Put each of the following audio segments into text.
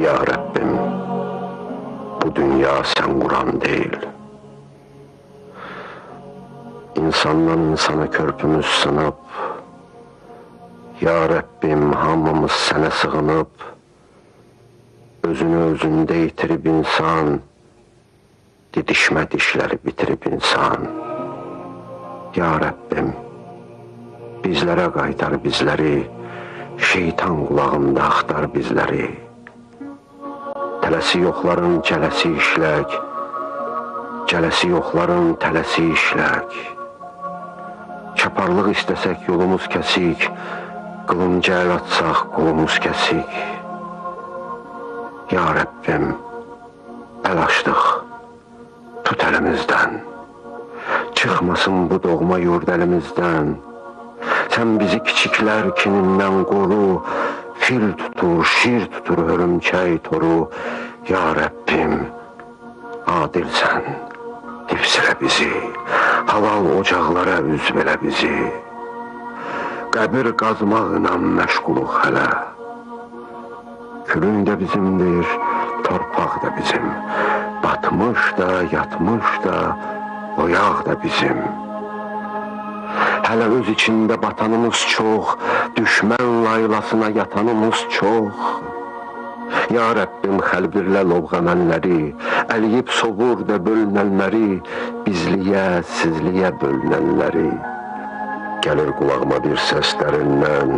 Ya Rabbim, bu dünya sen kuran değil. İnsandan insana körpümüz sınıp, Ya Rabbim hamımız sene sığınıp, Özünü özünde yitirip insan, Didişme dişleri bitirip insan. Ya Rabbim, bizlere qaytar bizleri, Şeytan qulağında axtar bizleri. Tələsi yoxların cələsi işlək, Cələsi yoxların tələsi işlək. Çaparlıq istəsək yolumuz kəsik, Qılınca əl atsaq qolumuz kəsik. Ya Rəbbim, əl açdıq, tut əlimizdən. Çıxmasın bu doğma yurd əlimizdən. Sən bizi kiçiklər kinindən qoru, Fil tutur, şir tutur hörümçək toru. Ya Rəbbim, adilsən, hifzilə bizi, halal ocaqlara üz belə bizi. Qəbir qazmaqla məşğuluq hələ. Külün də bizimdir, torpaq da bizim. Batmış da, yatmış da, oyaq da bizim. Hələ öz içində batanımız çox, düşmən laylasına yatanımız çox. Ya Rəbbim xəlbirlə lovğanənləri, əliyib sovur da bölünənləri, bizliyə, sizliyə bölünənləri. Gəlir qulağıma bir səslərindən,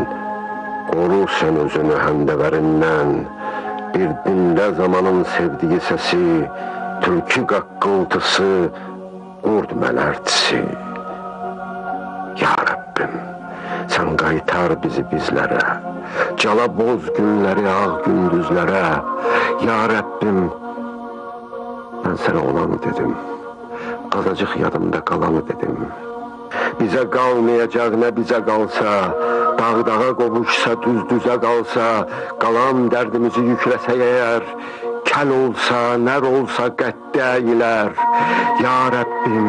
qoru sən özünü həmdəvərindən, bir dində zamanın sevdiyi səsi, türkü qaqqıltısı, qurd mələrtisi. Ya Rəbbim, sən qaytar bizi bizlərə, cala boz günləri ağ gündüzlərə. Ya Rəbbim, mən sənə olanı dedim, azacıq yadımda qalanı dedim. Bizə qalmayacaq nə bizə qalsa, dağ-dağa qovuşsa, düz-düzə qalsa, qalan dərdimizi yükləsək əgər, Kəl olsa, nər olsa ilər. Ya Rəbbim,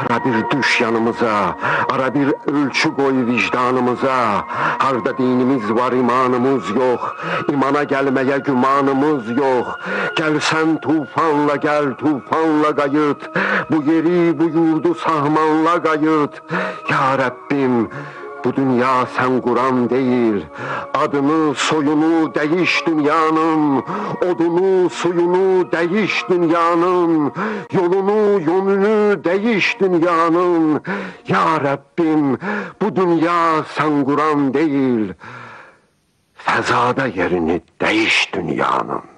ara bir düş yanımıza, ara bir ölçü qoy vicdanımıza. Harda dinimiz var, imanımız yox, imana gəlməyə gümanımız yox. Gəlsən tufanla gəl, tufanla qayıt, bu yeri, bu yurdu sahmanla qayıt. Ya Rəbbim, bu dünya sen kuran değil, adını soyunu değiş dünyanın, odunu suyunu değiş dünyanın, yolunu yönünü değiş dünyanın. Ya Rabbim bu dünya sen kuran değil, fezada yerini değiş dünyanın.